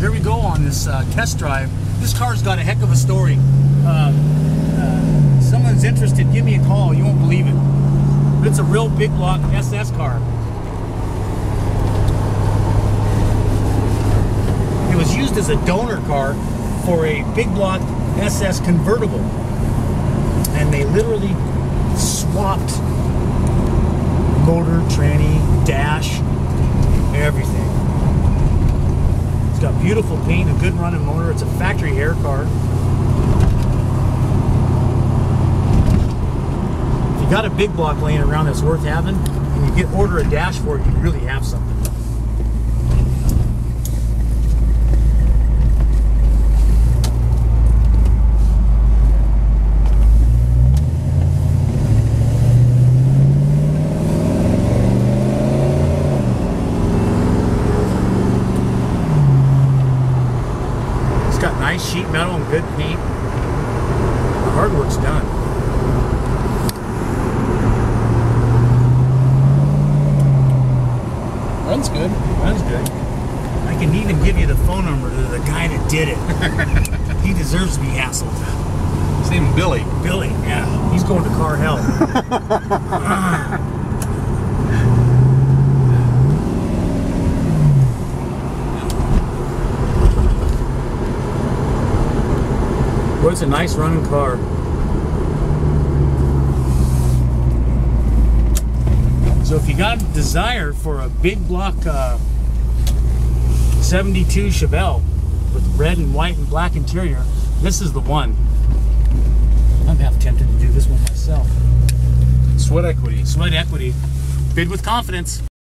here we go on this uh, test drive. This car's got a heck of a story. Uh, uh, someone's interested, give me a call. You won't believe it. It's a real big block SS car. It was used as a donor car for a big block SS convertible. And they literally swapped motor, tranny, dash, everything. Beautiful paint, a good running motor. It's a factory air car. If you got a big block laying around that's worth having, and you get order a dash for it, you really have something. It's got nice sheet metal and good paint. The hard work's done. Runs good. Runs good. I can even give you the phone number to the guy that did it. he deserves to be hassled. His name is Billy. Billy, yeah. He's going to car hell. Well, it's a nice running car. So if you got a desire for a big block uh, 72 Chevelle with red and white and black interior, this is the one. I'm half tempted to do this one myself. Sweat equity. Sweat equity. Bid with confidence.